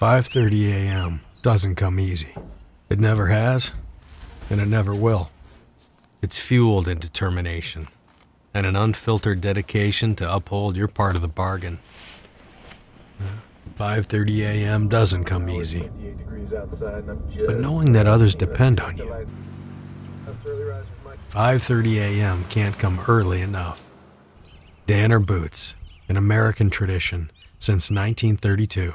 5:30 a.m. doesn't come easy. It never has, and it never will. It's fueled in determination and an unfiltered dedication to uphold your part of the bargain. 5:30 a.m. doesn't come easy, but knowing that others depend on you. 5:30 a.m. can't come early enough. Danner Boots, an American tradition since 1932.